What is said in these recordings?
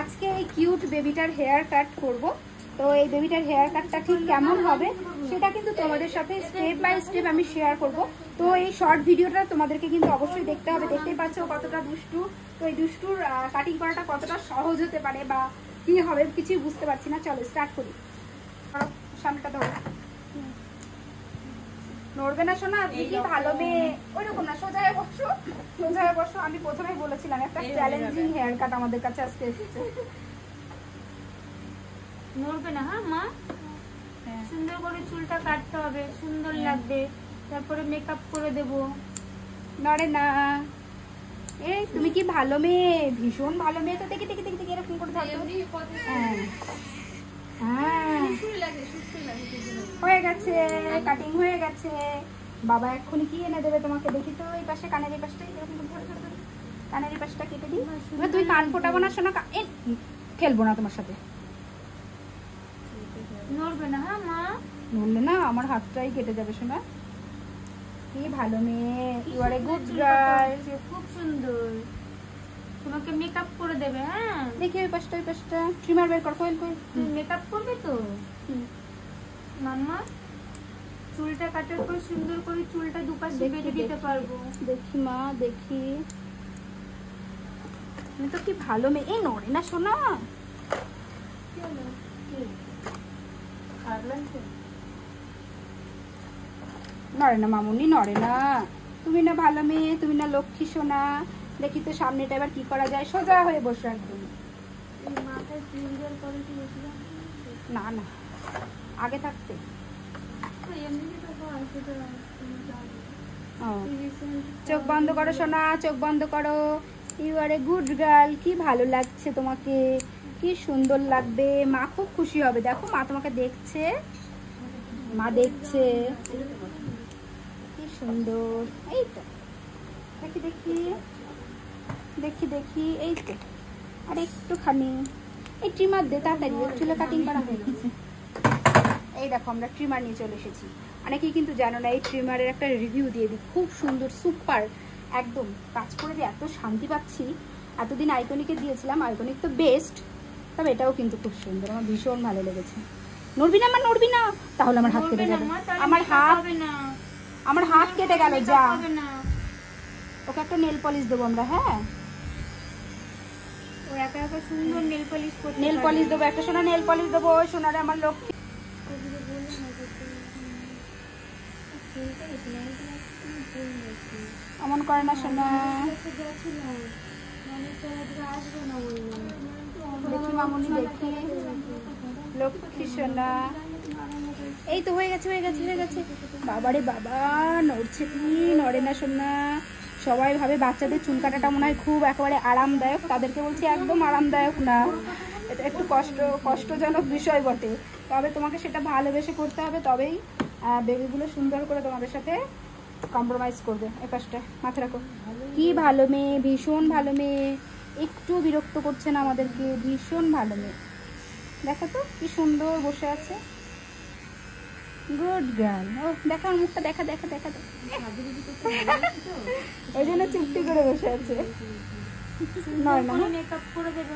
আজকে এই cute বেবিটার hair cut করব। তো এই বেবিটার হেয়ার কাটটা ঠিক কেমন হবে, সেটা কিন্তু তোমাদের সাথে স্টেপ বাই স্টেপ আমি শেয়ার করব। তো এই শর্ট ভিডিওটা তোমাদেরকে কিন্তু অবশ্যই দেখতে হবে। দেখতেই পাচ্ছ কতটা দুষ্টু। তো এই দুষ্টুর কাটিং করাটা কতটা সহজ হতে পারে বা কি হবে কিছুই বুঝতে পারছি না। চলো স্টার্ট করি। সামনেটা ধরো। নড়বে না শোনা দিদি ভালো মেয়ে। ওইরকম না সোজা হয়ে বসো সোজা হয়ে বসো। আমি প্রথমেই বলেছিলাম একটা চ্যালেঞ্জিং হেয়ার কাট আমাদের কাছে আজকে এসেছে। নড়বে না হ্যাঁ মা? সুন্দর করে চুলটা কাটতে হবে সুন্দর লাগবে। তারপরে মেকআপ করে দেব। নড়ে না। এই তুমি কি ভালো মেয়ে? ভীষণ ভালো মেয়ে। তো দেখি দেখি দেখি দেখি এরকম করে থাকো। হ্যাঁ। হ্যাঁ। গেছে কাটিং গেছে। বাবা এক্ষুনি কি এনে দেবে তোমাকে? দেখি তো এই পাশে কানের এই পাশটা এরকম ধরে ধরে ধরে। কানের এই পাশটা কেটে দিই। তুই কান ফোটাবো না শোনা খেলব না তোমার সাথে। নড়বে না হ্যাঁ মা? না আমার হাতটাই কেটে যাবে শোনা। কি ভালো মেয়ে। You are a good girl খুব সুন্দর। তোমাকে মেকআপ করে দেবে হ্যাঁ? দেখি ওই পাশটা ওই পাশটা। ট্রিমার বের কর কোয়েল কোয়েল মেকআপ করবে তো? মাম্মা চুলটা কাটার পর সুন্দর করে চুলটা দুপাশে বেঁধে দিতে পারব। দেখি মা দেখি। তুমি তো কি ভালো মেয়ে? এই নড়ে না শোনা। নড়ে না মামুনি নড়ে না। তুমি না ভালো মেয়ে তুমি না লক্ষ্মী সোনা। দেখি তো সামনেটা এবার কি করা যায়। সোজা হয়ে বসো একদম। না না। আগে থাকতে। চোখ বন্ধ করো সোনা চোখ বন্ধ করো। You are a good girl কি ভালো লাগছে তোমাকে। কি সুন্দর লাগবে। মা খুব খুশি হবে। দেখো মা তোমাকে দেখছে। মা দেখছে। কি সুন্দর। এই তো। দেখি দেখি। দেখি দেখি এই তো আর একটুখানি। এই ট্রিমার দে তাড়াতাড়ি চুলে কাটিং করা হয়ে গেছে। এই দেখো আমরা ট্রিমার নিয়ে চলে এসেছি। অনেকেই কিন্তু জানো না এই ট্রিমারের একটা রিভিউ দিয়ে দিই। খুব সুন্দর সুপার একদম কাজ করে যে এত শান্তি পাচ্ছি। এতদিন আইকনিকে দিয়েছিলাম আইকনিক তো বেস্ট তবে এটাও কিন্তু খুব সুন্দর আমার ভীষণ ভালো লেগেছে। নড়বি না আমার নড়বি না। তাহলে আমার হাত কেটে যাবে। আমার হাত আমার হাত কেটে গেল যা। ওকে একটা নেল পলিশ দেবো আমরা হ্যাঁ? ও একা একা সুন্দর নেল পলিশ করতে নেল পলিশ দেবো একটা সোনা নেল পলিশ দেবো ওই সোনারে আমার লক্ষ্মী। অমন করে না সোনা। দেখি মামুনি দেখি। লক্ষ্মী সোনা। এই তো হয়ে গেছে হয়ে গেছে হয়ে গেছে। বাবারে বাবা নড়ছে কি? নড়ে না সোনা। সবাই ভাবে বাচ্চাদের চুল কাটাটা মনে হয় খুব একেবারে আরামদায়ক, তাদেরকে বলছি একদম আরামদায়ক না। এটা একটু কষ্ট, কষ্টজনক বিষয় বটে। তবে তোমাকে সেটা ভালোবেসে করতে হবে, তবেই বেবিগুলো সুন্দর করে তোমাদের সাথে কম্প্রোমাইজ করবে। এ পাশটা মাথা রাখো। কি ভালো মেয়ে, ভীষণ ভালো মেয়ে। একটু বিরক্ত করছে না আমাদেরকে, ভীষণ ভালো মেয়ে। দেখো তো, কি সুন্দর বসে আছে। গুড গার্ল ও দেখা মুখটা দেখা দেখা দেখা। ওই জন্য চুপটি করে বসে আছে। নয় মেকআপ করে দেবে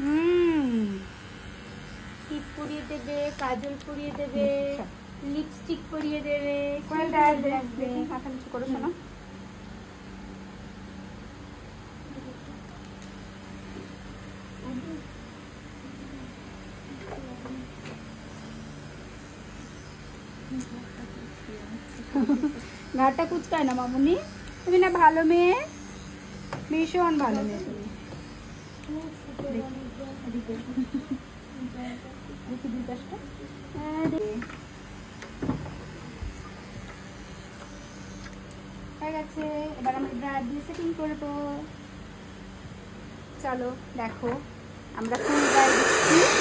হুম। টিপ পরিয়ে দেবে কাজল পরিয়ে দেবে আচ্ছা। লিপস্টিক পরিয়ে দেবে কোয়েল রাখবে মাথা নিচু করো শোনো। ঘাটটা কুচকায় না, মামুনি? তুমি না ভালো মেয়ে? ভীষণ ভালো মেয়ে এবার আমরা চলো, দেখো, আমরা ফুল ড্রাই দিচ্ছি?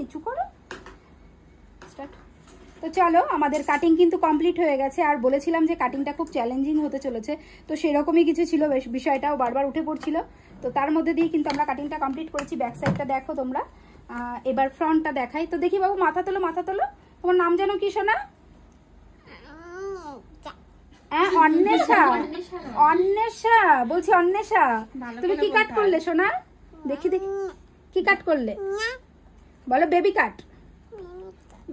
নিচু করো। Start. তো চলো আমাদের কাটিং কিন্তু কমপ্লিট হয়ে গেছে। আর বলেছিলাম যে কাটিংটা খুব চ্যালেঞ্জিং হতে চলেছে। তো সেরকমই কিছু ছিল বেশ বিষয়টাও বারবার উঠে পড়ছিল। তো তার মধ্যে দিয়ে কিন্তু আমরা কাটিংটা কমপ্লিট করেছি। ব্যাক সাইডটা দেখো তোমরা। এবার ফ্রন্টটা দেখাই। তো দেখি বাবু মাথা তোলো মাথা তোলো। তোমার নাম যেন কি শোনা হ্যাঁ অন্বেষা। অন্বেষা বলছি অন্বেষা। তুমি কি কাট করলে সোনা? দেখি দেখি। কি কাট করলে? বলো বেবি কাট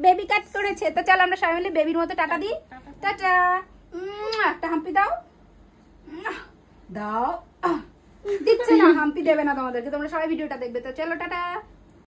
বেবি কাট করেছে। তো চল আমরা সবাই মিলে বেবির মতো টাটা দিই। টাটা। একটা হাম্পি দাও। দাও। দিচ্ছে না, হাম্পি দেবে না তোমাদেরকে। তোমরা সবাই ভিডিওটা দেখবে। তো চলো, টাটা।